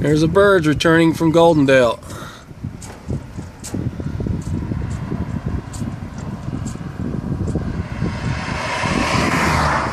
There's the birds returning from Goldendale.